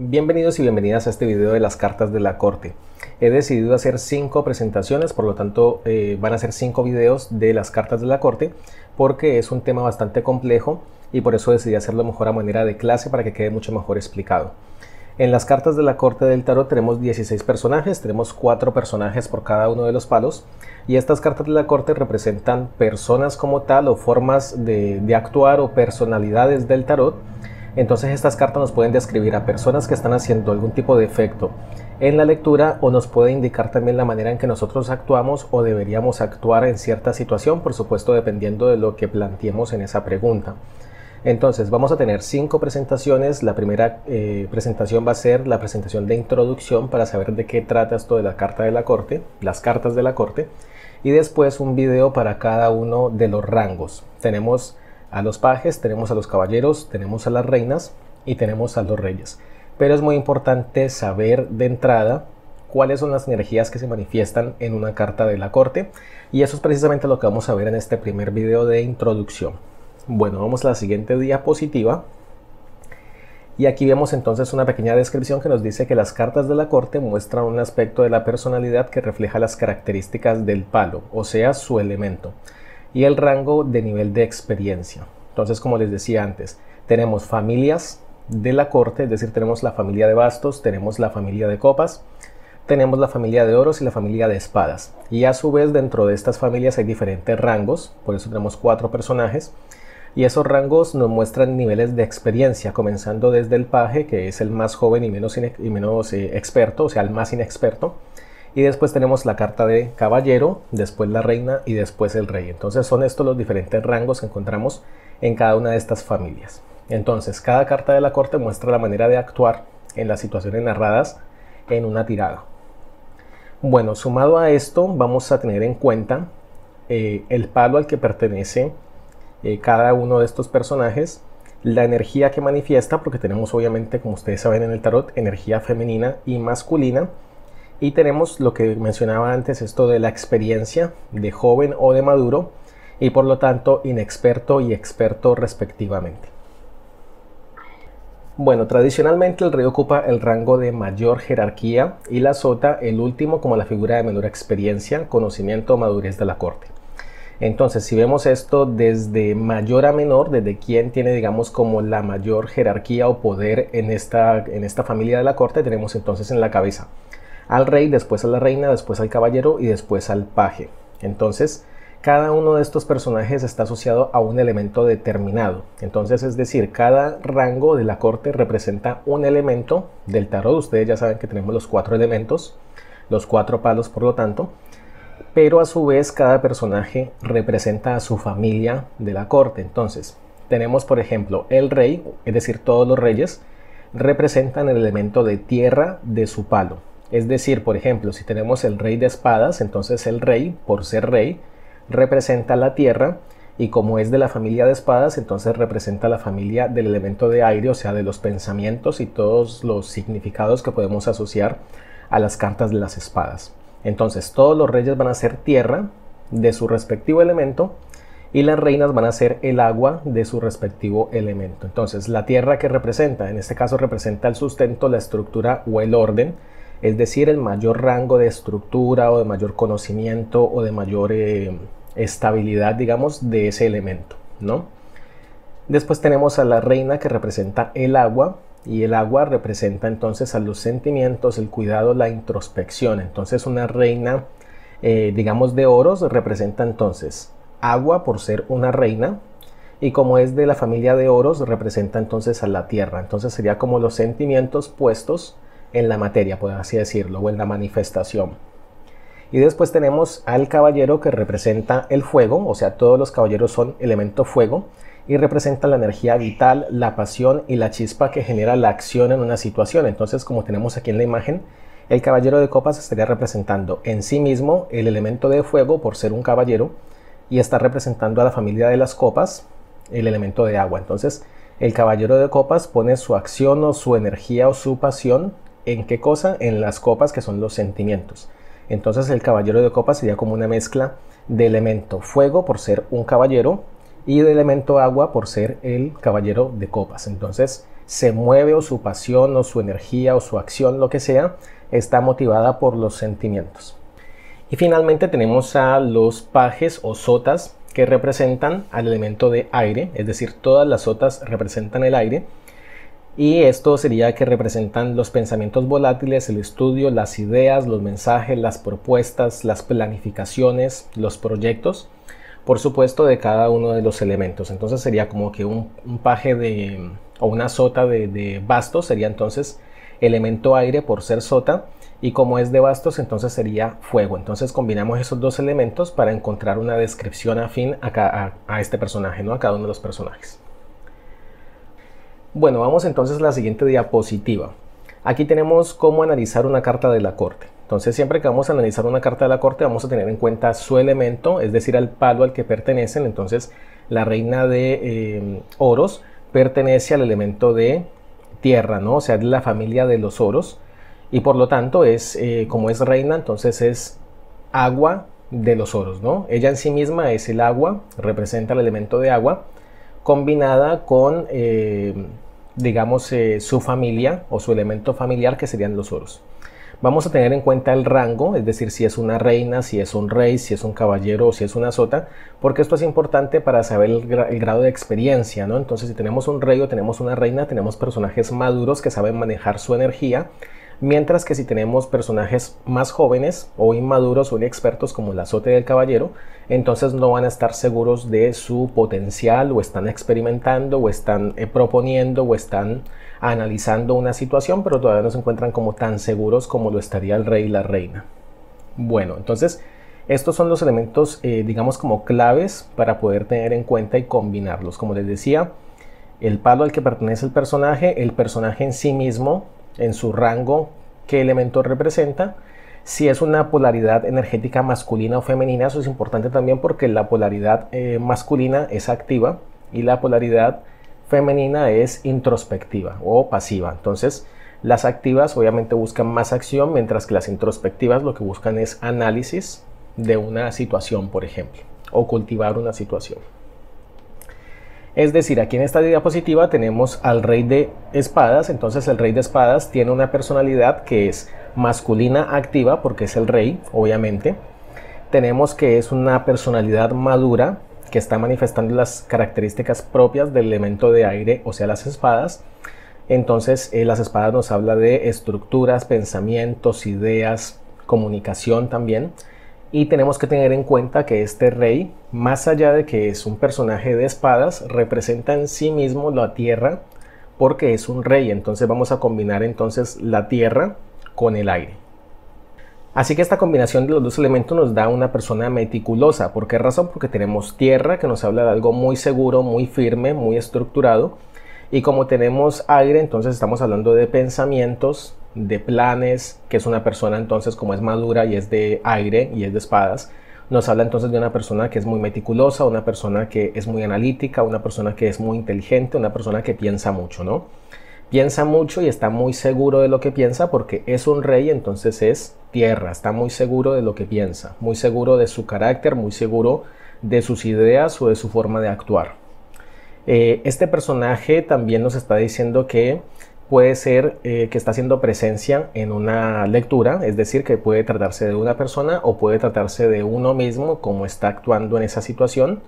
Bienvenidos y bienvenidas a este video de las cartas de la corte. He decidido hacer cinco presentaciones, por lo tanto eh, van a ser cinco videos de las cartas de la corte porque es un tema bastante complejo y por eso decidí hacerlo mejor a manera de clase para que quede mucho mejor explicado. En las cartas de la corte del tarot tenemos 16 personajes, tenemos 4 personajes por cada uno de los palos y estas cartas de la corte representan personas como tal o formas de, de actuar o personalidades del tarot entonces estas cartas nos pueden describir a personas que están haciendo algún tipo de efecto en la lectura o nos puede indicar también la manera en que nosotros actuamos o deberíamos actuar en cierta situación, por supuesto dependiendo de lo que planteemos en esa pregunta. Entonces vamos a tener cinco presentaciones. La primera eh, presentación va a ser la presentación de introducción para saber de qué trata esto de la carta de la corte, las cartas de la corte. Y después un video para cada uno de los rangos. Tenemos a los pajes, tenemos a los caballeros, tenemos a las reinas y tenemos a los reyes. Pero es muy importante saber de entrada cuáles son las energías que se manifiestan en una carta de la corte y eso es precisamente lo que vamos a ver en este primer video de introducción. Bueno, vamos a la siguiente diapositiva. Y aquí vemos entonces una pequeña descripción que nos dice que las cartas de la corte muestran un aspecto de la personalidad que refleja las características del palo, o sea, su elemento y el rango de nivel de experiencia. Entonces, como les decía antes, tenemos familias de la corte, es decir, tenemos la familia de bastos, tenemos la familia de copas, tenemos la familia de oros y la familia de espadas. Y a su vez dentro de estas familias hay diferentes rangos, por eso tenemos cuatro personajes. Y esos rangos nos muestran niveles de experiencia, comenzando desde el paje, que es el más joven y menos, y menos eh, experto, o sea, el más inexperto, y después tenemos la carta de caballero, después la reina y después el rey. Entonces son estos los diferentes rangos que encontramos en cada una de estas familias. Entonces cada carta de la corte muestra la manera de actuar en las situaciones narradas en una tirada. Bueno, sumado a esto vamos a tener en cuenta eh, el palo al que pertenece eh, cada uno de estos personajes, la energía que manifiesta, porque tenemos obviamente, como ustedes saben en el tarot, energía femenina y masculina, y tenemos lo que mencionaba antes, esto de la experiencia de joven o de maduro y por lo tanto inexperto y experto respectivamente. Bueno, tradicionalmente el rey ocupa el rango de mayor jerarquía y la sota el último como la figura de menor experiencia, conocimiento o madurez de la corte. Entonces, si vemos esto desde mayor a menor, desde quién tiene, digamos, como la mayor jerarquía o poder en esta, en esta familia de la corte, tenemos entonces en la cabeza al rey, después a la reina, después al caballero y después al paje. Entonces, cada uno de estos personajes está asociado a un elemento determinado. Entonces, es decir, cada rango de la corte representa un elemento del tarot. Ustedes ya saben que tenemos los cuatro elementos, los cuatro palos, por lo tanto. Pero a su vez, cada personaje representa a su familia de la corte. Entonces, tenemos, por ejemplo, el rey, es decir, todos los reyes, representan el elemento de tierra de su palo. Es decir, por ejemplo, si tenemos el rey de espadas, entonces el rey, por ser rey, representa la tierra y como es de la familia de espadas, entonces representa la familia del elemento de aire, o sea, de los pensamientos y todos los significados que podemos asociar a las cartas de las espadas. Entonces, todos los reyes van a ser tierra de su respectivo elemento y las reinas van a ser el agua de su respectivo elemento. Entonces, la tierra que representa, en este caso representa el sustento, la estructura o el orden, es decir, el mayor rango de estructura o de mayor conocimiento o de mayor eh, estabilidad, digamos, de ese elemento, ¿no? Después tenemos a la reina que representa el agua y el agua representa entonces a los sentimientos, el cuidado, la introspección. Entonces una reina, eh, digamos, de oros representa entonces agua por ser una reina, y como es de la familia de oros representa entonces a la tierra entonces sería como los sentimientos puestos en la materia, por así decirlo, o en la manifestación. Y después tenemos al caballero que representa el fuego, o sea, todos los caballeros son elemento fuego y representa la energía vital, la pasión y la chispa que genera la acción en una situación. Entonces, como tenemos aquí en la imagen, el caballero de copas estaría representando en sí mismo el elemento de fuego por ser un caballero y está representando a la familia de las copas, el elemento de agua. Entonces, el caballero de copas pone su acción o su energía o su pasión ¿En qué cosa? En las copas que son los sentimientos. Entonces el caballero de copas sería como una mezcla de elemento fuego por ser un caballero y de elemento agua por ser el caballero de copas. Entonces se mueve o su pasión o su energía o su acción, lo que sea, está motivada por los sentimientos. Y finalmente tenemos a los pajes o sotas que representan al elemento de aire, es decir, todas las sotas representan el aire. Y esto sería que representan los pensamientos volátiles, el estudio, las ideas, los mensajes, las propuestas, las planificaciones, los proyectos, por supuesto, de cada uno de los elementos. Entonces sería como que un, paje de, o una sota de, bastos sería entonces elemento aire por ser sota y como es de bastos entonces sería fuego. Entonces combinamos esos dos elementos para encontrar una descripción afín a, a, este personaje, ¿no? a cada uno de los personajes. Bueno, vamos entonces a la siguiente diapositiva. Aquí tenemos cómo analizar una carta de la corte. Entonces siempre que vamos a analizar una carta de la corte vamos a tener en cuenta su elemento, es decir, al palo al que pertenecen. Entonces la reina de eh, oros pertenece al elemento de tierra, ¿no? O sea, es la familia de los oros y por lo tanto es, eh, como es reina, entonces es agua de los oros, ¿no? Ella en sí misma es el agua, representa el elemento de agua, combinada con, eh, digamos, eh, su familia o su elemento familiar que serían los oros. Vamos a tener en cuenta el rango, es decir, si es una reina, si es un rey, si es un caballero o si es una sota, porque esto es importante para saber el, el, grado de experiencia, ¿no? Entonces, si tenemos un rey o tenemos una reina, tenemos personajes maduros que saben manejar su energía Mientras que si tenemos personajes más jóvenes o inmaduros o inexpertos como el azote del caballero, entonces no van a estar seguros de su potencial o están experimentando o están eh, proponiendo o están analizando una situación, pero todavía no se encuentran como tan seguros como lo estaría el rey y la reina. Bueno, entonces estos son los elementos, eh, digamos, como claves para poder tener en cuenta y combinarlos. Como les decía, el palo al que pertenece el personaje, el personaje en sí mismo, en su rango qué elemento representa. Si es una polaridad energética masculina o femenina, eso es importante también porque la polaridad eh, masculina es activa y la polaridad femenina es introspectiva o pasiva. Entonces, las activas obviamente buscan más acción, mientras que las introspectivas lo que buscan es análisis de una situación, por ejemplo, o cultivar una situación. Es decir, aquí en esta diapositiva tenemos al rey de espadas, entonces el rey de espadas tiene una personalidad que es masculina activa porque es el rey, obviamente. Tenemos que es una personalidad madura que está manifestando las características propias del elemento de aire, o sea, las espadas. Entonces, eh, las espadas nos habla de estructuras, pensamientos, ideas, comunicación también. Y tenemos que tener en cuenta que este rey, más allá de que es un personaje de espadas, representa en sí mismo la tierra porque es un rey. Entonces vamos a combinar entonces la tierra con el aire. Así que esta combinación de los dos elementos nos da una persona meticulosa. ¿Por qué razón? Porque tenemos tierra que nos habla de algo muy seguro, muy firme, muy estructurado. Y como tenemos aire, entonces estamos hablando de pensamientos, de planes, que es una persona entonces como es madura y es de aire y es de espadas, nos habla entonces de una persona que es muy meticulosa, una persona que es muy analítica, una persona que es muy inteligente, una persona que piensa mucho, ¿no? Piensa mucho y está muy seguro de lo que piensa porque es un rey, entonces es tierra, está muy seguro de lo que piensa, muy seguro de su carácter, muy seguro de sus ideas o de su forma de actuar. Eh, este personaje también nos está diciendo que puede ser eh, que está haciendo presencia en una lectura, es decir, que puede tratarse de una persona o puede tratarse de uno mismo como está actuando en esa situación.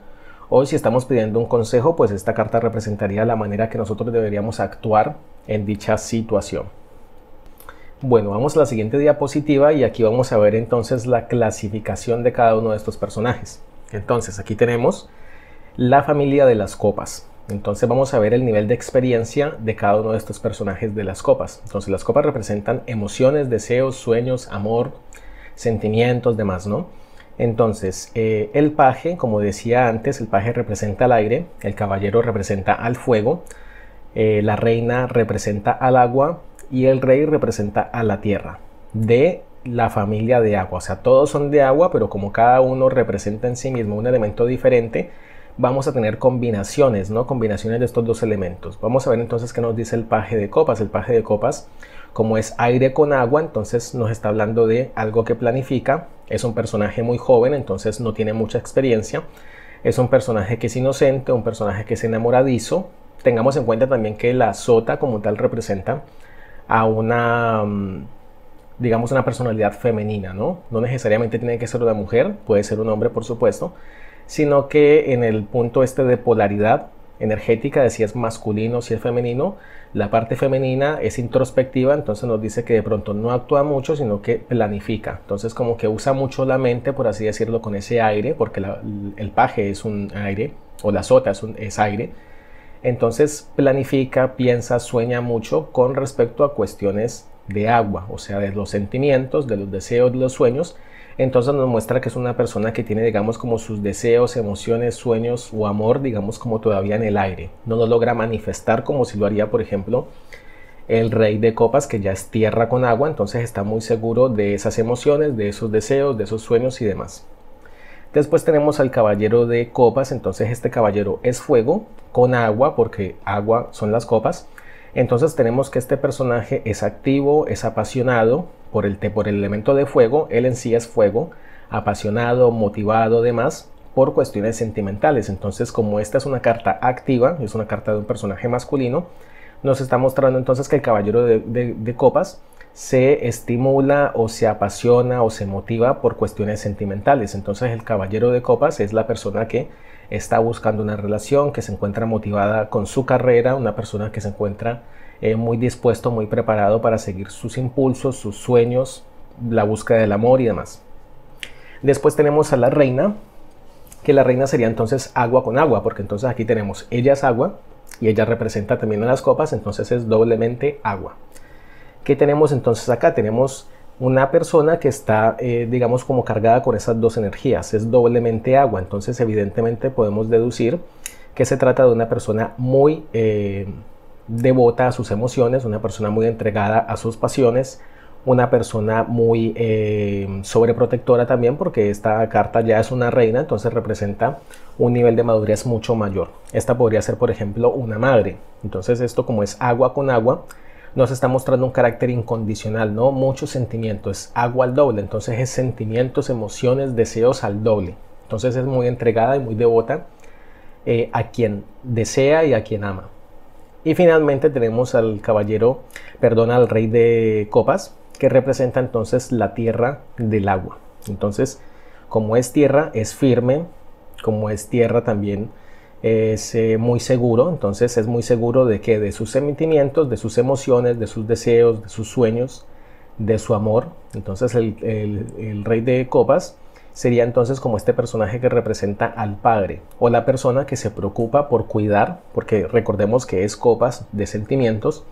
O si estamos pidiendo un consejo, pues esta carta representaría la manera que nosotros deberíamos actuar en dicha situación. Bueno, vamos a la siguiente diapositiva y aquí vamos a ver entonces la clasificación de cada uno de estos personajes. Entonces, aquí tenemos la familia de las copas. Entonces vamos a ver el nivel de experiencia de cada uno de estos personajes de las copas. Entonces las copas representan emociones, deseos, sueños, amor, sentimientos, demás, ¿no? Entonces, eh, el paje, como decía antes, el paje representa al aire, el caballero representa al fuego, eh, la reina representa al agua y el rey representa a la tierra de la familia de agua. O sea, todos son de agua, pero como cada uno representa en sí mismo un elemento diferente, vamos a tener combinaciones, ¿no? Combinaciones de estos dos elementos. Vamos a ver entonces qué nos dice el paje de copas. El paje de copas, como es aire con agua, entonces nos está hablando de algo que planifica. Es un personaje muy joven, entonces no tiene mucha experiencia. Es un personaje que es inocente, un personaje que es enamoradizo, tengamos en cuenta también que la sota como tal representa a una, mm, digamos, una personalidad femenina, ¿no? No necesariamente tiene que ser una mujer, puede ser un hombre, por supuesto, sino que en el punto este de polaridad energética de si es masculino si es femenino, la parte femenina es introspectiva, entonces nos dice que de pronto no actúa mucho, sino que planifica. Entonces como que usa mucho la mente, por así decirlo, con ese aire, porque el paje es un aire, o la sota es, es aire. Entonces planifica, piensa, sueña mucho con respecto a cuestiones de agua, o sea, de los sentimientos, de los deseos, de los sueños. Entonces nos muestra que es una persona que tiene, digamos, como sus deseos, emociones, sueños o amor, digamos, como todavía en el aire. No lo logra manifestar como si lo haría, por ejemplo, el rey de copas, que ya es tierra con agua, entonces está muy seguro de esas emociones, de esos deseos, de esos sueños y demás. Después tenemos al caballero de copas, entonces este caballero es fuego con agua, porque agua son las copas. Entonces tenemos que este personaje es activo, es apasionado por el, por el elemento de fuego, él en sí es fuego, apasionado, motivado, demás, por cuestiones sentimentales. Entonces como esta es una carta activa, es una carta de un personaje masculino, nos está mostrando entonces que el caballero de copas se estimula o se apasiona o se motiva por cuestiones sentimentales. Entonces el caballero de copas es la persona que está buscando una relación, que se encuentra motivada con su carrera, una persona que se encuentra eh, muy dispuesto, muy preparado para seguir sus impulsos, sus sueños, la búsqueda del amor y demás. Después tenemos a la reina, que la reina sería entonces agua con agua, porque entonces aquí tenemos ella es agua y ella representa también a las copas, entonces es doblemente agua. ¿Qué tenemos entonces acá? Tenemos una persona que está, eh, digamos, como cargada con esas dos energías, es doblemente agua, entonces evidentemente podemos deducir que se trata de una persona muy eh, devota a sus emociones, una persona muy entregada a sus pasiones, una persona muy eh, sobreprotectora también porque esta carta ya es una reina, entonces representa un nivel de madurez mucho mayor. Esta podría ser, por ejemplo, una madre. Entonces esto como es agua con agua, nos está mostrando un carácter incondicional, ¿no? Muchos sentimientos, agua al doble, entonces es sentimientos, emociones, deseos al doble. Entonces es muy entregada y muy devota eh, a quien desea y a quien ama. Y finalmente tenemos al caballero, perdón, al rey de copas, que representa entonces la tierra del agua. Entonces, como es tierra, es firme, como es tierra también es eh, muy seguro, entonces es muy seguro de que de sus sentimientos, de sus emociones, de sus deseos, de sus sueños, de su amor. Entonces el, el rey de copas sería entonces como este personaje que representa al padre o la persona que se preocupa por cuidar, porque recordemos que es copas de sentimientos,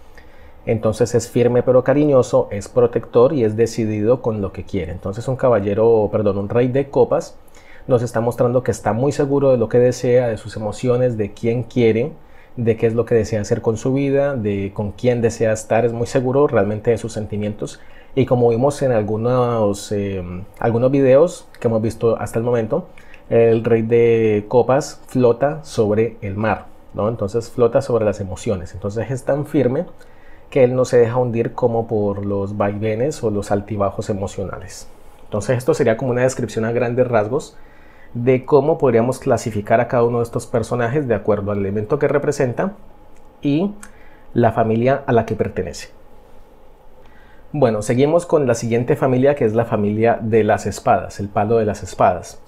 entonces es firme pero cariñoso, es protector y es decidido con lo que quiere. Entonces un caballero, perdón, un rey de copas nos está mostrando que está muy seguro de lo que desea, de sus emociones, de quién quiere, de qué es lo que desea hacer con su vida, de con quién desea estar, es muy seguro realmente de sus sentimientos. Y como vimos en algunos, eh, algunos videos que hemos visto hasta el momento, el rey de copas flota sobre el mar, ¿no? Entonces flota sobre las emociones. Entonces es tan firme que él no se deja hundir como por los vaivenes o los altibajos emocionales. Entonces esto sería como una descripción a grandes rasgos de cómo podríamos clasificar a cada uno de estos personajes de acuerdo al elemento que representa y la familia a la que pertenece. Bueno, seguimos con la siguiente familia que es la familia de las espadas, el palo de las espadas.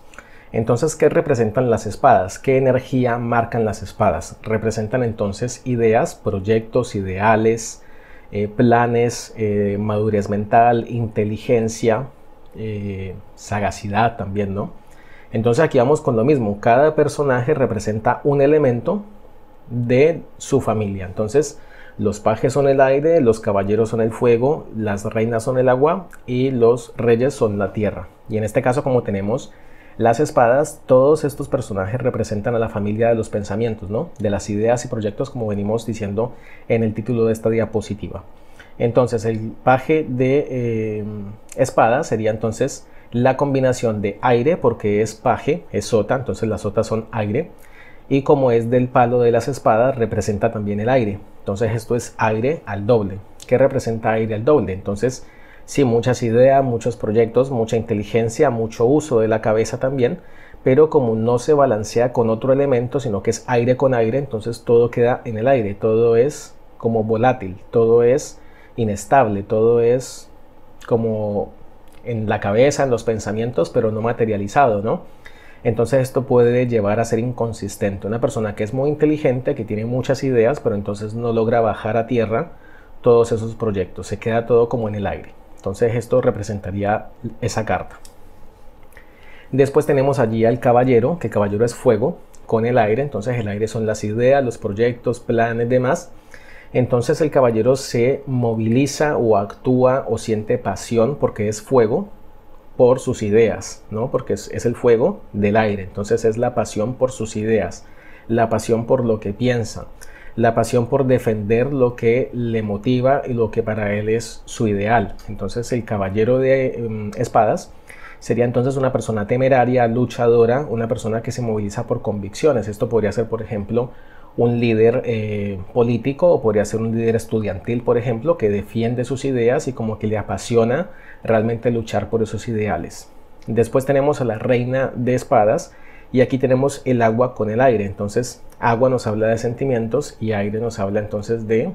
Entonces, ¿qué representan las espadas? ¿Qué energía marcan las espadas? Representan entonces ideas, proyectos, ideales, eh, planes, eh, madurez mental, inteligencia, eh, sagacidad también, ¿no? Entonces aquí vamos con lo mismo, cada personaje representa un elemento de su familia. Entonces los pajes son el aire, los caballeros son el fuego, las reinas son el agua y los reyes son la tierra. Y en este caso como tenemos las espadas, todos estos personajes representan a la familia de los pensamientos, ¿no? De las ideas y proyectos como venimos diciendo en el título de esta diapositiva. Entonces el paje de eh, espada sería entonces la combinación de aire, porque es paje, es sota, entonces las sotas son aire, y como es del palo de las espadas, representa también el aire. Entonces esto es aire al doble. ¿Qué representa aire al doble? Entonces, sí, muchas ideas, muchos proyectos, mucha inteligencia, mucho uso de la cabeza también, pero como no se balancea con otro elemento, sino que es aire con aire, entonces todo queda en el aire, todo es como volátil, todo es inestable, todo es como en la cabeza, en los pensamientos, pero no materializado, ¿no? Entonces esto puede llevar a ser inconsistente. Una persona que es muy inteligente, que tiene muchas ideas, pero entonces no logra bajar a tierra todos esos proyectos, se queda todo como en el aire. Entonces esto representaría esa carta. Después tenemos allí al caballero, que caballero es fuego con el aire, entonces el aire son las ideas, los proyectos, planes, demás. Entonces el caballero se moviliza o actúa o siente pasión porque es fuego por sus ideas, ¿no? Porque es, el fuego del aire, entonces es la pasión por sus ideas, la pasión por lo que piensa, la pasión por defender lo que le motiva y lo que para él es su ideal. Entonces el caballero de em, espadas sería entonces una persona temeraria, luchadora, una persona que se moviliza por convicciones. Esto podría ser, por ejemplo, un líder eh, político o podría ser un líder estudiantil, por ejemplo, que defiende sus ideas y como que le apasiona realmente luchar por esos ideales. Después tenemos a la reina de espadas, y aquí tenemos el agua con el aire. Entonces, agua nos habla de sentimientos y aire nos habla entonces de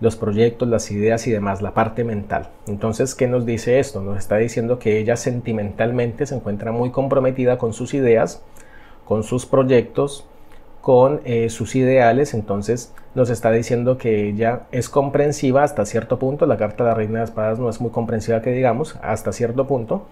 los proyectos, las ideas y demás, la parte mental. Entonces, ¿qué nos dice esto? Nos está diciendo que ella sentimentalmente se encuentra muy comprometida con sus ideas, con sus proyectos, con eh, sus ideales. Entonces, nos está diciendo que ella es comprensiva hasta cierto punto. La carta de la Reina de Espadas no es muy comprensiva que digamos, hasta cierto punto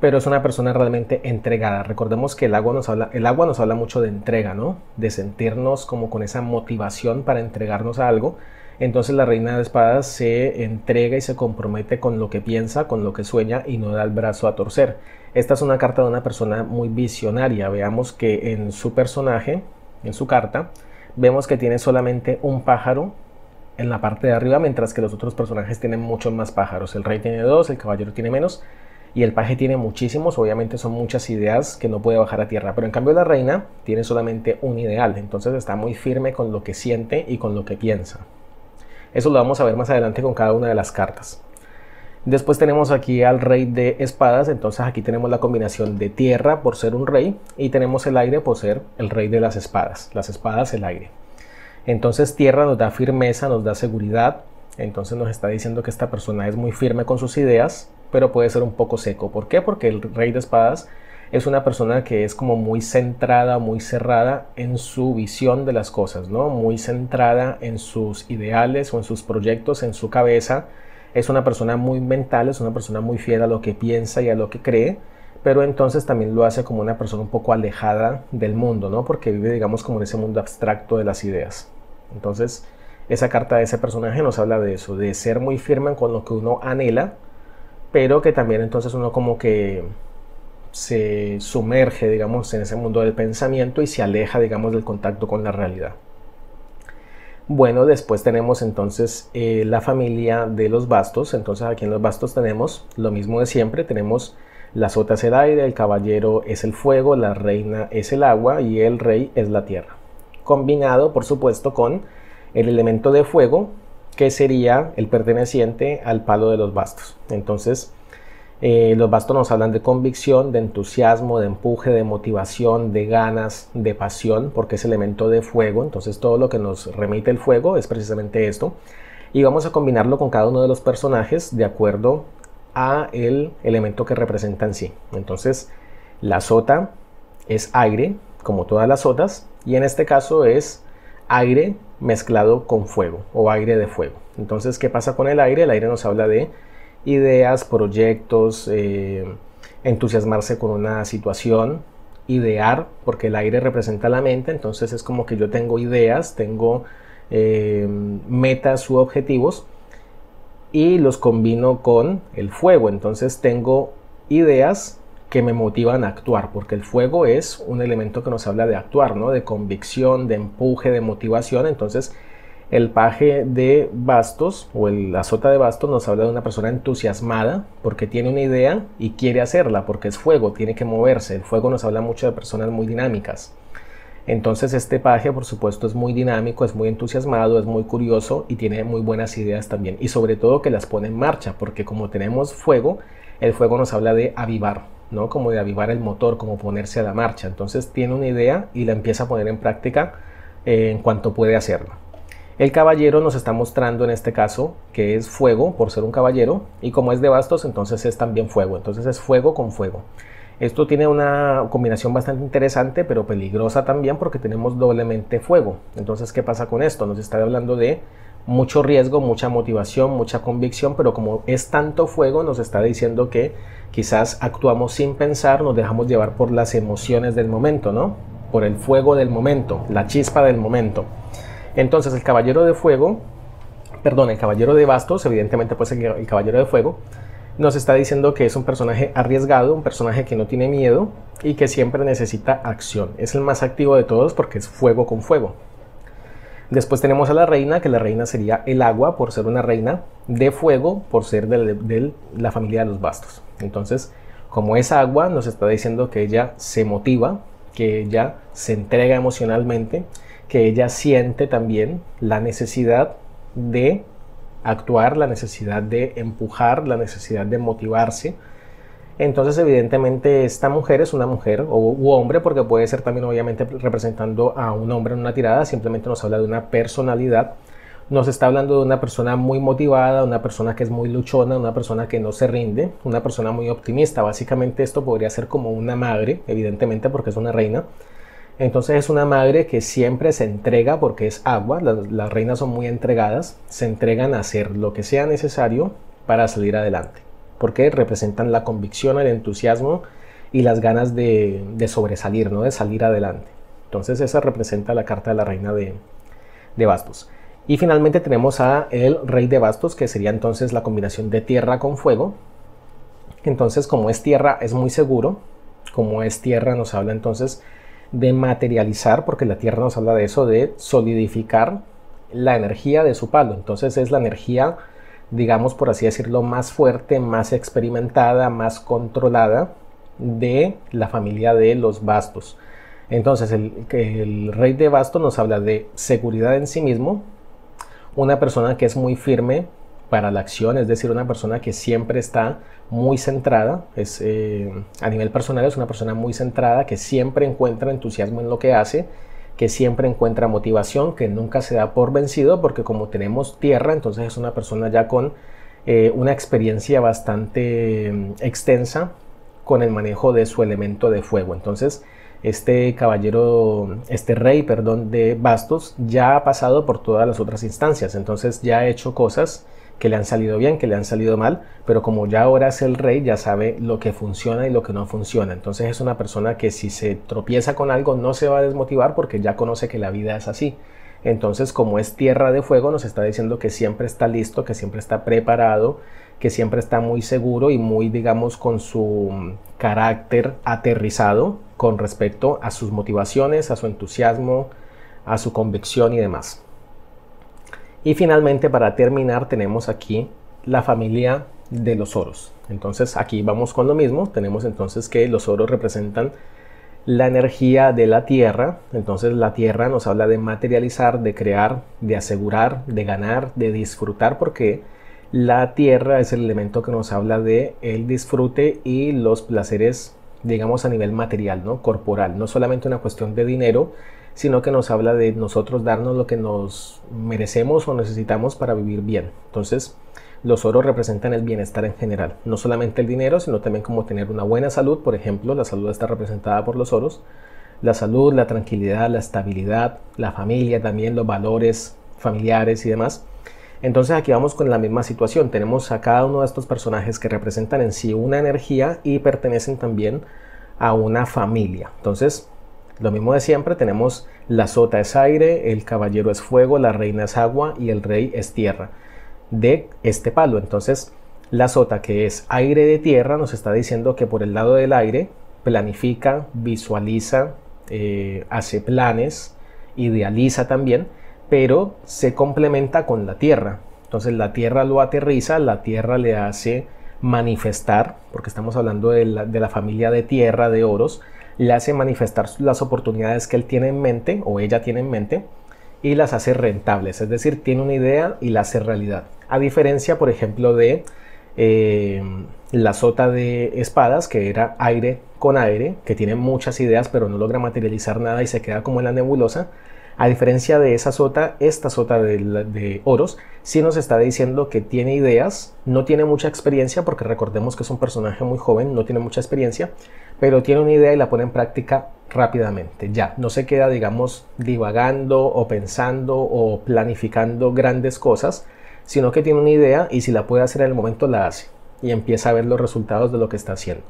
pero es una persona realmente entregada. Recordemos que el agua nos habla, el agua nos habla mucho de entrega, ¿no? De sentirnos como con esa motivación para entregarnos a algo. Entonces la reina de espadas se entrega y se compromete con lo que piensa, con lo que sueña y no da el brazo a torcer. Esta es una carta de una persona muy visionaria. Veamos que en su personaje, en su carta, vemos que tiene solamente un pájaro en la parte de arriba, mientras que los otros personajes tienen muchos más pájaros. El rey tiene dos, el caballero tiene menos y el paje tiene muchísimos, obviamente son muchas ideas que no puede bajar a tierra, pero en cambio la reina tiene solamente un ideal, entonces está muy firme con lo que siente y con lo que piensa. Eso lo vamos a ver más adelante con cada una de las cartas. Después tenemos aquí al rey de espadas, entonces aquí tenemos la combinación de tierra por ser un rey y tenemos el aire por ser el rey de las espadas, las espadas, el aire. Entonces tierra nos da firmeza, nos da seguridad, entonces nos está diciendo que esta persona es muy firme con sus ideas, pero puede ser un poco seco. ¿Por qué? Porque el rey de espadas es una persona que es como muy centrada, muy cerrada en su visión de las cosas, ¿no? Muy centrada en sus ideales o en sus proyectos, en su cabeza. Es una persona muy mental, es una persona muy fiel a lo que piensa y a lo que cree, pero entonces también lo hace como una persona un poco alejada del mundo, ¿no? Porque vive, digamos, como en ese mundo abstracto de las ideas. Entonces, esa carta de ese personaje nos habla de eso, de ser muy firme con lo que uno anhela, pero que también entonces uno como que se sumerge, digamos, en ese mundo del pensamiento y se aleja, digamos, del contacto con la realidad. Bueno, después tenemos entonces eh, la familia de los bastos. Entonces aquí en los bastos tenemos lo mismo de siempre. Tenemos la sota es el aire, el caballero es el fuego, la reina es el agua y el rey es la tierra. Combinado, por supuesto, con el elemento de fuego, que sería el perteneciente al palo de los bastos. Entonces, eh, los bastos nos hablan de convicción, de entusiasmo, de empuje, de motivación, de ganas, de pasión, porque es elemento de fuego. Entonces, todo lo que nos remite el fuego es precisamente esto. Y vamos a combinarlo con cada uno de los personajes de acuerdo a el elemento que representa en sí. Entonces, la sota es aire, como todas las sotas, y en este caso es aire mezclado con fuego o aire de fuego. Entonces, ¿qué pasa con el aire? El aire nos habla de ideas, proyectos, eh, entusiasmarse con una situación, idear, porque el aire representa la mente, entonces es como que yo tengo ideas, tengo eh, metas u objetivos y los combino con el fuego, entonces tengo ideas que me motivan a actuar, porque el fuego es un elemento que nos habla de actuar, ¿no? De convicción, de empuje, de motivación. Entonces, el paje de bastos o el azota de bastos nos habla de una persona entusiasmada porque tiene una idea y quiere hacerla, porque es fuego, tiene que moverse. El fuego nos habla mucho de personas muy dinámicas. Entonces este paje, por supuesto, es muy dinámico, es muy entusiasmado, es muy curioso y tiene muy buenas ideas también. Y sobre todo que las pone en marcha, porque como tenemos fuego, el fuego nos habla de avivar, ¿no? Como de avivar el motor, como ponerse a la marcha. Entonces tiene una idea y la empieza a poner en práctica eh, en cuanto puede hacerlo. El caballero nos está mostrando en este caso que es fuego por ser un caballero y como es de bastos entonces es también fuego, entonces es fuego con fuego. Esto tiene una combinación bastante interesante pero peligrosa también porque tenemos doblemente fuego. Entonces, ¿qué pasa con esto? Nos está hablando de mucho riesgo, mucha motivación, mucha convicción, pero como es tanto fuego, nos está diciendo que quizás actuamos sin pensar, nos dejamos llevar por las emociones del momento, ¿no? Por el fuego del momento, la chispa del momento. Entonces, el caballero de fuego, perdón, el caballero de bastos, evidentemente pues el, caballero de fuego, nos está diciendo que es un personaje arriesgado, un personaje que no tiene miedo y que siempre necesita acción. Es el más activo de todos porque es fuego con fuego. Después tenemos a la reina, que la reina sería el agua por ser una reina de fuego, por ser de, la familia de los bastos. Entonces, como es agua, nos está diciendo que ella se motiva, que ella se entrega emocionalmente, que ella siente también la necesidad de actuar, la necesidad de empujar, la necesidad de motivarse, entonces, evidentemente, esta mujer es una mujer o u hombre, porque puede ser también obviamente representando a un hombre en una tirada, simplemente nos habla de una personalidad. Nos está hablando de una persona muy motivada, una persona que es muy luchona, una persona que no se rinde, una persona muy optimista. Básicamente esto podría ser como una madre, evidentemente porque es una reina. Entonces es una madre que siempre se entrega porque es agua, las, reinas son muy entregadas, se entregan a hacer lo que sea necesario para salir adelante porque representan la convicción, el entusiasmo y las ganas de, sobresalir, ¿no? de salir adelante. Entonces esa representa la carta de la reina de, de bastos. Y finalmente tenemos a el rey de bastos, que sería entonces la combinación de tierra con fuego. Entonces, como es tierra, es muy seguro. Como es tierra, nos habla entonces de materializar, porque la tierra nos habla de eso, de solidificar la energía de su palo. Entonces es la energía digamos por así decirlo, más fuerte, más experimentada, más controlada de la familia de los bastos. Entonces, el, el rey de bastos nos habla de seguridad en sí mismo, una persona que es muy firme para la acción, es decir, una persona que siempre está muy centrada, es, eh, a nivel personal es una persona muy centrada, que siempre encuentra entusiasmo en lo que hace, que siempre encuentra motivación, que nunca se da por vencido, porque como tenemos tierra, entonces es una persona ya con eh, una experiencia bastante mm, extensa con el manejo de su elemento de fuego. Entonces, este caballero, este rey, perdón, de bastos ya ha pasado por todas las otras instancias, entonces ya ha hecho cosas que le han salido bien, que le han salido mal, pero como ya ahora es el rey, ya sabe lo que funciona y lo que no funciona. Entonces es una persona que si se tropieza con algo no se va a desmotivar porque ya conoce que la vida es así. Entonces, como es tierra de fuego, nos está diciendo que siempre está listo, que siempre está preparado, que siempre está muy seguro y muy, digamos, con su carácter aterrizado con respecto a sus motivaciones, a su entusiasmo, a su convicción y demás. Y finalmente, para terminar, tenemos aquí la familia de los oros. Entonces, aquí vamos con lo mismo. Tenemos entonces que los oros representan la energía de la tierra. Entonces, la tierra nos habla de materializar, de crear, de asegurar, de ganar, de disfrutar, porque la tierra es el elemento que nos habla de el disfrute y los placeres, digamos, a nivel material, ¿no? Corporal. No solamente una cuestión de dinero, sino que nos habla de nosotros darnos lo que nos merecemos o necesitamos para vivir bien. Entonces, los oros representan el bienestar en general, no solamente el dinero, sino también como tener una buena salud, por ejemplo, la salud está representada por los oros, la salud, la tranquilidad, la estabilidad, la familia, también los valores familiares y demás. Entonces aquí vamos con la misma situación, tenemos a cada uno de estos personajes que representan en sí una energía y pertenecen también a una familia. Entonces, lo mismo de siempre, tenemos la sota es aire, el caballero es fuego, la reina es agua y el rey es tierra de este palo. Entonces, la sota que es aire de tierra nos está diciendo que por el lado del aire planifica, visualiza, eh, hace planes, idealiza también, pero se complementa con la tierra. Entonces la tierra lo aterriza, la tierra le hace manifestar, porque estamos hablando de la, de la familia de tierra, de oros, le hace manifestar las oportunidades que él tiene en mente o ella tiene en mente y las hace rentables, es decir, tiene una idea y la hace realidad. A diferencia, por ejemplo, de eh, la sota de espadas, que era aire con aire, que tiene muchas ideas pero no logra materializar nada y se queda como en la nebulosa. A diferencia de esa sota, esta sota de, de, oros sí nos está diciendo que tiene ideas, no tiene mucha experiencia, porque recordemos que es un personaje muy joven, no tiene mucha experiencia, pero tiene una idea y la pone en práctica rápidamente. Ya, no se queda, digamos, divagando o pensando o planificando grandes cosas, sino que tiene una idea y si la puede hacer en el momento la hace y empieza a ver los resultados de lo que está haciendo.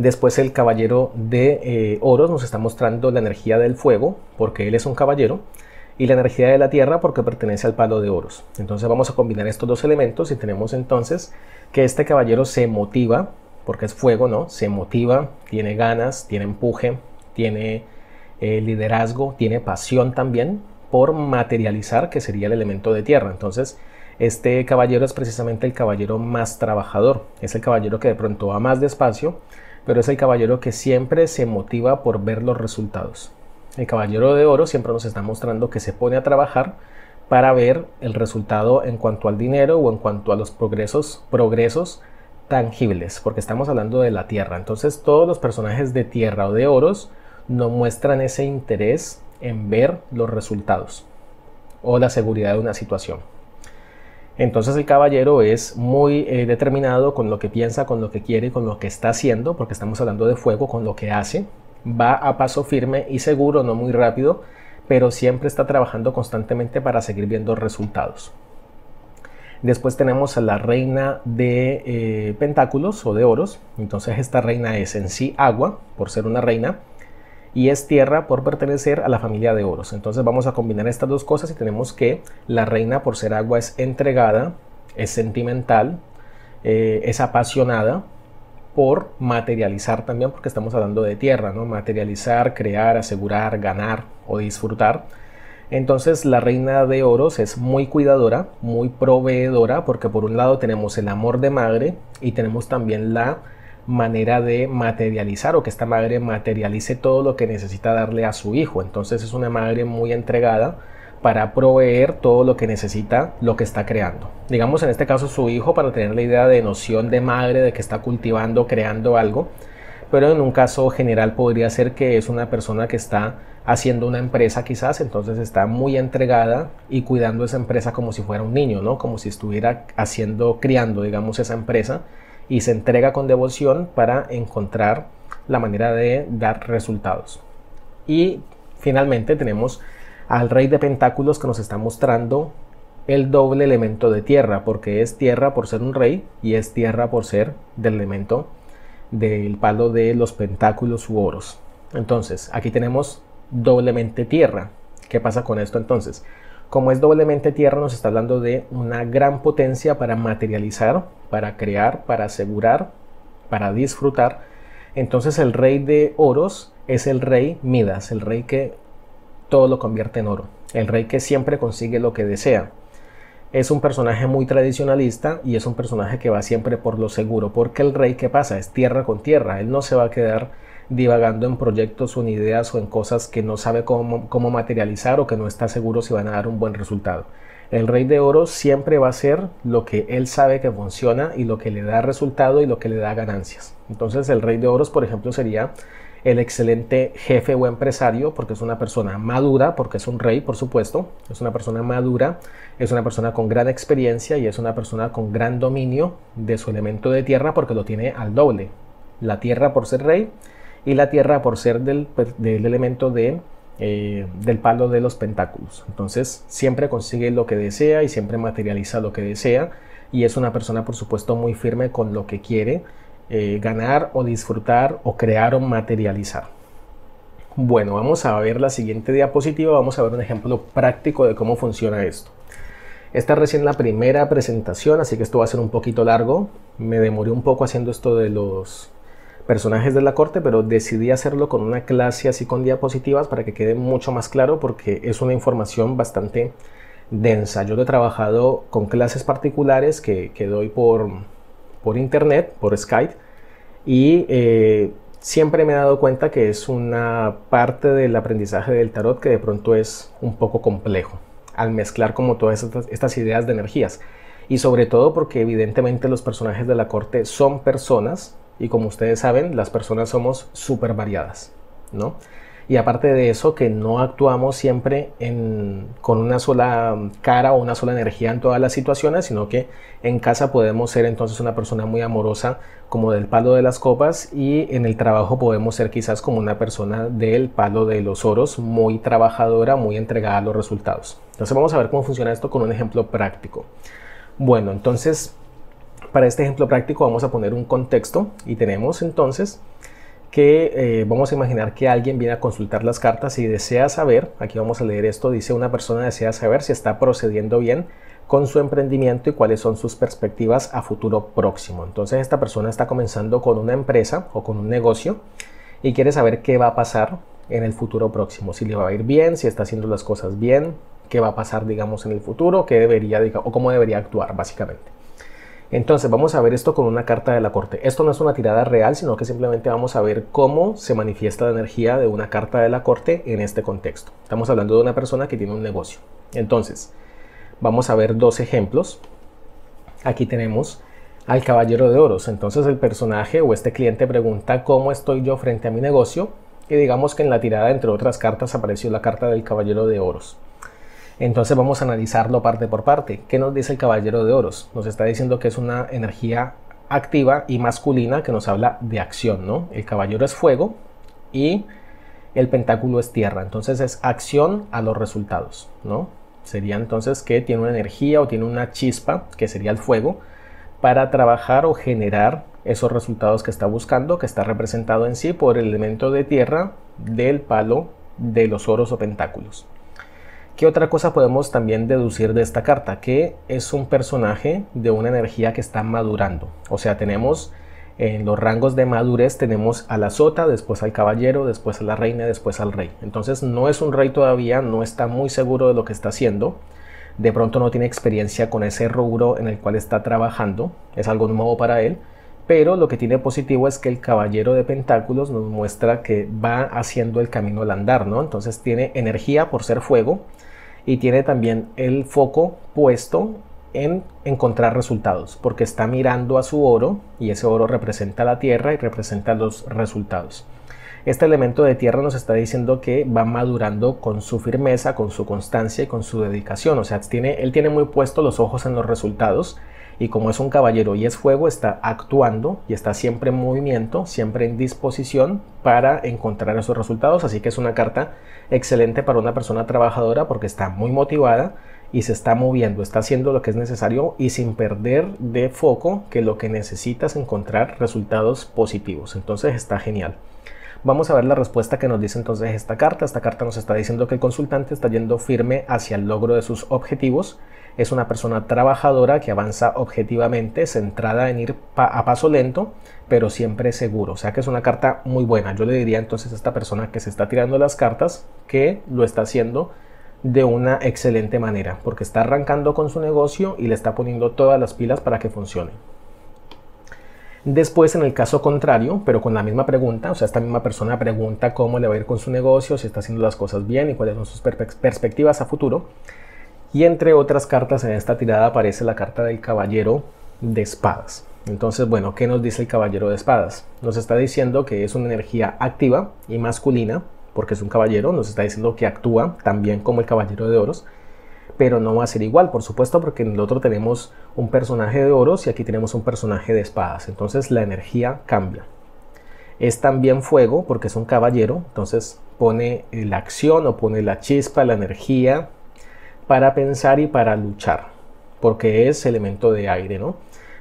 Después el caballero de eh, oros nos está mostrando la energía del fuego, porque él es un caballero, y la energía de la tierra porque pertenece al palo de oros. Entonces vamos a combinar estos dos elementos y tenemos entonces que este caballero se motiva, porque es fuego, ¿no? Se motiva, tiene ganas, tiene empuje, tiene eh, liderazgo, tiene pasión también por materializar, que sería el elemento de tierra. Entonces, este caballero es precisamente el caballero más trabajador, es el caballero que de pronto va más despacio, pero es el caballero que siempre se motiva por ver los resultados. El caballero de oro siempre nos está mostrando que se pone a trabajar para ver el resultado en cuanto al dinero o en cuanto a los progresos, progresos tangibles, porque estamos hablando de la tierra. Entonces todos los personajes de tierra o de oros no muestran ese interés en ver los resultados o la seguridad de una situación. Entonces el caballero es muy eh, determinado con lo que piensa, con lo que quiere, con lo que está haciendo, porque estamos hablando de fuego, con lo que hace. Va a paso firme y seguro, no muy rápido, pero siempre está trabajando constantemente para seguir viendo resultados. Después tenemos a la reina de eh, pentáculos o de oros. Entonces esta reina es en sí agua, por ser una reina y es tierra por pertenecer a la familia de oros. Entonces vamos a combinar estas dos cosas y tenemos que la reina por ser agua es entregada, es sentimental, eh, es apasionada por materializar también, porque estamos hablando de tierra, ¿no? Materializar, crear, asegurar, ganar o disfrutar. Entonces la reina de oros es muy cuidadora, muy proveedora, porque por un lado tenemos el amor de madre y tenemos también la manera de materializar o que esta madre materialice todo lo que necesita darle a su hijo. Entonces es una madre muy entregada para proveer todo lo que necesita lo que está creando. Digamos en este caso su hijo para tener la idea de noción de madre, de que está cultivando, creando algo. Pero en un caso general podría ser que es una persona que está haciendo una empresa quizás, entonces está muy entregada y cuidando esa empresa como si fuera un niño, ¿no? Como si estuviera haciendo, criando, digamos, esa empresa y se entrega con devoción para encontrar la manera de dar resultados. Y finalmente tenemos al rey de pentáculos que nos está mostrando el doble elemento de tierra, porque es tierra por ser un rey y es tierra por ser del elemento del palo de los pentáculos u oros. Entonces, aquí tenemos doblemente tierra. ¿Qué pasa con esto entonces? Como es doblemente tierra, nos está hablando de una gran potencia para materializar, para crear, para asegurar, para disfrutar. Entonces el rey de oros es el rey Midas, el rey que todo lo convierte en oro, el rey que siempre consigue lo que desea. Es un personaje muy tradicionalista y es un personaje que va siempre por lo seguro, porque el rey, ¿qué pasa? Es tierra con tierra, él no se va a quedar divagando en proyectos o en ideas o en cosas que no sabe cómo, cómo materializar o que no está seguro si van a dar un buen resultado. El rey de oro siempre va a ser lo que él sabe que funciona y lo que le da resultado y lo que le da ganancias. Entonces el rey de oros, por ejemplo, sería el excelente jefe o empresario porque es una persona madura, porque es un rey, por supuesto, es una persona madura, es una persona con gran experiencia y es una persona con gran dominio de su elemento de tierra porque lo tiene al doble. La tierra por ser rey y la tierra por ser del, elemento de, eh, del palo de los pentáculos. Entonces siempre consigue lo que desea y siempre materializa lo que desea y es una persona por supuesto muy firme con lo que quiere eh, ganar o disfrutar o crear o materializar. Bueno, vamos a ver la siguiente diapositiva, vamos a ver un ejemplo práctico de cómo funciona esto. Esta es recién la primera presentación, así que esto va a ser un poquito largo. Me demoré un poco haciendo esto de los personajes de la corte, pero decidí hacerlo con una clase así con diapositivas para que quede mucho más claro porque es una información bastante densa. Yo lo he trabajado con clases particulares que, que doy por, por internet, por Skype, y eh, siempre me he dado cuenta que es una parte del aprendizaje del tarot que de pronto es un poco complejo al mezclar como todas estas, estas ideas de energías. y sobre todo porque evidentemente los personajes de la corte son personas y como ustedes saben, las personas somos súper variadas, ¿no? Y aparte de eso, que no actuamos siempre con una sola cara o una sola energía en todas las situaciones, sino que en casa podemos ser entonces una persona muy amorosa como del palo de las copas y en el trabajo podemos ser quizás como una persona del palo de los oros, muy trabajadora, muy entregada a los resultados. Entonces vamos a ver cómo funciona esto con un ejemplo práctico. Bueno, entonces para este ejemplo práctico vamos a poner un contexto y tenemos entonces que eh, vamos a imaginar que alguien viene a consultar las cartas y desea saber, aquí vamos a leer esto, dice una persona desea saber si está procediendo bien con su emprendimiento y cuáles son sus perspectivas a futuro próximo. Entonces esta persona está comenzando con una empresa o con un negocio y quiere saber qué va a pasar en el futuro próximo, si le va a ir bien, si está haciendo las cosas bien, qué va a pasar digamos en el futuro, qué debería o cómo debería actuar básicamente. Entonces vamos a ver esto con una carta de la corte. Esto no es una tirada real, sino que simplemente vamos a ver cómo se manifiesta la energía de una carta de la corte en este contexto. Estamos hablando de una persona que tiene un negocio. Entonces, vamos a ver dos ejemplos. Aquí tenemos al caballero de oros. Entonces el personaje o este cliente pregunta cómo estoy yo frente a mi negocio. Y digamos que en la tirada, entre otras cartas, apareció la carta del caballero de oros. Entonces vamos a analizarlo parte por parte. ¿Qué nos dice el caballero de oros? Nos está diciendo que es una energía activa y masculina que nos habla de acción, ¿no? El caballero es fuego y el pentáculo es tierra. Entonces es acción a los resultados, ¿no? Sería entonces que tiene una energía o tiene una chispa, que sería el fuego, para trabajar o generar esos resultados que está buscando, que está representado en sí por el elemento de tierra del palo de los oros o pentáculos. ¿Qué otra cosa podemos también deducir de esta carta? Que es un personaje de una energía que está madurando. O sea, tenemos en los rangos de madurez, tenemos a la sota, después al caballero, después a la reina, después al rey. Entonces no es un rey todavía, no está muy seguro de lo que está haciendo. De pronto no tiene experiencia con ese rubro en el cual está trabajando. Es algo nuevo para él. Pero lo que tiene positivo es que el caballero de pentáculos nos muestra que va haciendo el camino al andar, ¿no? Entonces tiene energía por ser fuego y tiene también el foco puesto en encontrar resultados, porque está mirando a su oro y ese oro representa la tierra y representa los resultados. Este elemento de tierra nos está diciendo que va madurando con su firmeza, con su constancia y con su dedicación. O sea, tiene, él tiene muy puesto los ojos en los resultados y como es un caballero y es fuego, está actuando y está siempre en movimiento, siempre en disposición para encontrar esos resultados. Así que es una carta excelente para una persona trabajadora porque está muy motivada y se está moviendo, está haciendo lo que es necesario y sin perder de foco que lo que necesita es encontrar resultados positivos. Entonces está genial. Vamos a ver la respuesta que nos dice entonces esta carta. Esta carta nos está diciendo que el consultante está yendo firme hacia el logro de sus objetivos es una persona trabajadora que avanza objetivamente, centrada en ir a paso lento, pero siempre seguro. O sea que es una carta muy buena. Yo le diría entonces a esta persona que se está tirando las cartas que lo está haciendo de una excelente manera, porque está arrancando con su negocio y le está poniendo todas las pilas para que funcione. Después, en el caso contrario, pero con la misma pregunta, o sea, esta misma persona pregunta cómo le va a ir con su negocio, si está haciendo las cosas bien y cuáles son sus perspectivas a futuro. Y entre otras cartas en esta tirada aparece la carta del caballero de espadas. Entonces, bueno, ¿qué nos dice el caballero de espadas? Nos está diciendo que es una energía activa y masculina, porque es un caballero, nos está diciendo que actúa también como el caballero de oros, pero no va a ser igual, por supuesto, porque en el otro tenemos un personaje de oros y aquí tenemos un personaje de espadas. Entonces la energía cambia. Es también fuego, porque es un caballero, entonces pone la acción o pone la chispa, la energía, para pensar y para luchar, porque es elemento de aire, ¿no?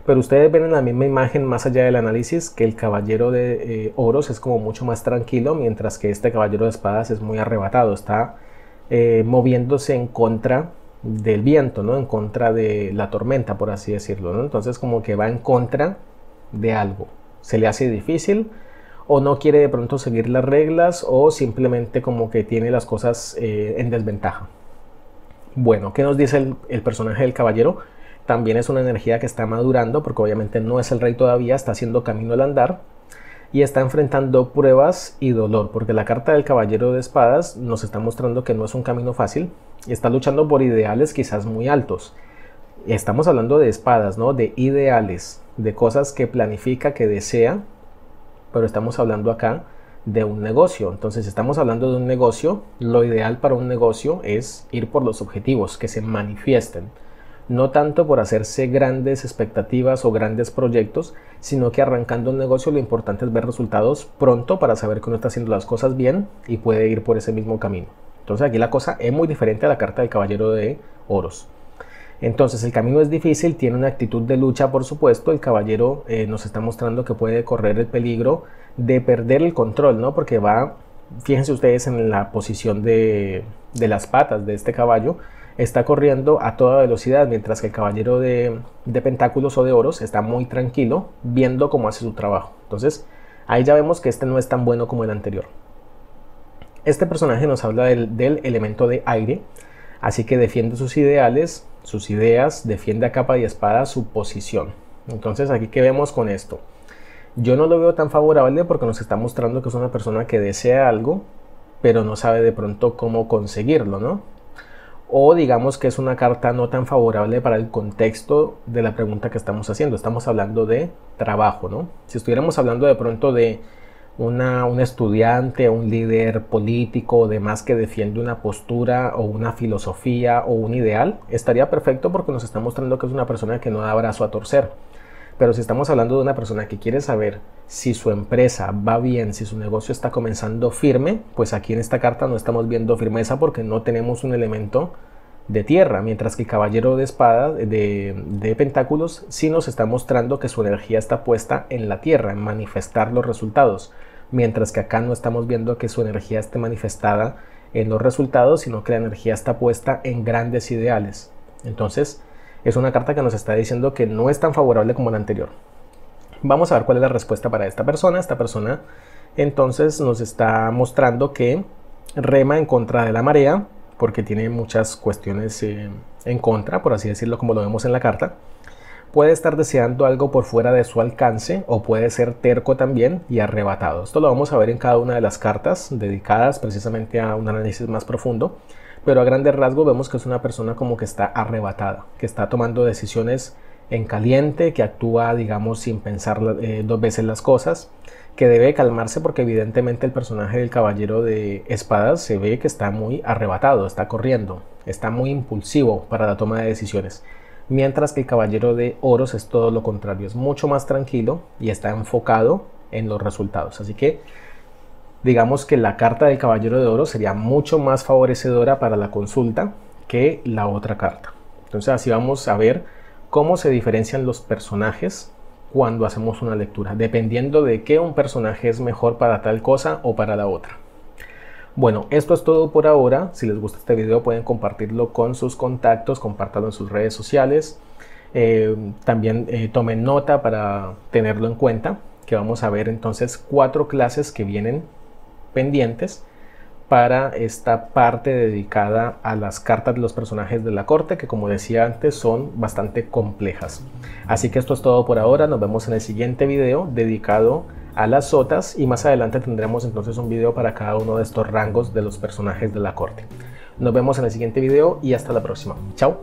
Pero ustedes ven en la misma imagen, más allá del análisis, que el caballero de eh, oros es como mucho más tranquilo, mientras que este caballero de espadas es muy arrebatado, está eh, moviéndose en contra del viento, ¿no? En contra de la tormenta, por así decirlo, ¿no? Entonces como que va en contra de algo. Se le hace difícil o no quiere de pronto seguir las reglas o simplemente como que tiene las cosas eh, en desventaja. Bueno, ¿qué nos dice el, personaje del caballero? También es una energía que está madurando, porque obviamente no es el rey todavía, está haciendo camino al andar y está enfrentando pruebas y dolor, porque la carta del caballero de espadas nos está mostrando que no es un camino fácil y está luchando por ideales quizás muy altos. Estamos hablando de espadas, ¿no? De ideales, de cosas que planifica, que desea, pero estamos hablando acá de un negocio. Entonces, estamos hablando de un negocio, lo ideal para un negocio es ir por los objetivos, que se manifiesten. No tanto por hacerse grandes expectativas o grandes proyectos, sino que arrancando un negocio lo importante es ver resultados pronto para saber que uno está haciendo las cosas bien y puede ir por ese mismo camino. Entonces aquí la cosa es muy diferente a la carta del caballero de oros. Entonces el camino es difícil, tiene una actitud de lucha, por supuesto. El caballero eh, nos está mostrando que puede correr el peligro de perder el control, ¿no? Porque va, fíjense ustedes en la posición de, las patas de este caballo, está corriendo a toda velocidad, mientras que el caballero de, de pentáculos o de oros está muy tranquilo, viendo cómo hace su trabajo. Entonces ahí ya vemos que este no es tan bueno como el anterior. Este personaje nos habla del, del elemento de aire, así que defiende sus ideales, sus ideas, defiende a capa y espada su posición. Entonces aquí que vemos con esto. Yo no lo veo tan favorable porque nos está mostrando que es una persona que desea algo, pero no sabe de pronto cómo conseguirlo, ¿no? O digamos que es una carta no tan favorable para el contexto de la pregunta que estamos haciendo. Estamos hablando de trabajo, ¿no? Si estuviéramos hablando de pronto de un estudiante, un líder político o demás que defiende una postura o una filosofía o un ideal, estaría perfecto porque nos está mostrando que es una persona que no da brazo a torcer. Pero si estamos hablando de una persona que quiere saber si su empresa va bien, si su negocio está comenzando firme, pues aquí en esta carta no estamos viendo firmeza porque no tenemos un elemento de tierra, mientras que el caballero de espada, de, de, pentáculos, sí nos está mostrando que su energía está puesta en la tierra, en manifestar los resultados mientras que acá no estamos viendo que su energía esté manifestada en los resultados, sino que la energía está puesta en grandes ideales. Entonces, es una carta que nos está diciendo que no es tan favorable como la anterior. Vamos a ver cuál es la respuesta para esta persona. Esta persona entonces nos está mostrando que rema en contra de la marea, porque tiene muchas cuestiones eh, en contra, por así decirlo, como lo vemos en la carta puede estar deseando algo por fuera de su alcance o puede ser terco también y arrebatado. Esto lo vamos a ver en cada una de las cartas dedicadas precisamente a un análisis más profundo, pero a grandes rasgos vemos que es una persona como que está arrebatada, que está tomando decisiones en caliente, que actúa digamos sin pensar eh, dos veces las cosas, que debe calmarse porque evidentemente el personaje del caballero de espadas se ve que está muy arrebatado, está corriendo, está muy impulsivo para la toma de decisiones mientras que el caballero de oros es todo lo contrario, es mucho más tranquilo y está enfocado en los resultados. Así que digamos que la carta del caballero de oros sería mucho más favorecedora para la consulta que la otra carta. Entonces así vamos a ver cómo se diferencian los personajes cuando hacemos una lectura, dependiendo de qué un personaje es mejor para tal cosa o para la otra. Bueno, esto es todo por ahora. Si les gusta este video pueden compartirlo con sus contactos, compártanlo en sus redes sociales. Eh, también eh, tomen nota para tenerlo en cuenta, que vamos a ver entonces cuatro clases que vienen pendientes para esta parte dedicada a las cartas de los personajes de la corte, que como decía antes son bastante complejas. Así que esto es todo por ahora, nos vemos en el siguiente video dedicado a las sotas y más adelante tendremos entonces un video para cada uno de estos rangos de los personajes de la corte. Nos vemos en el siguiente video y hasta la próxima. Chao.